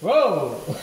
Whoa!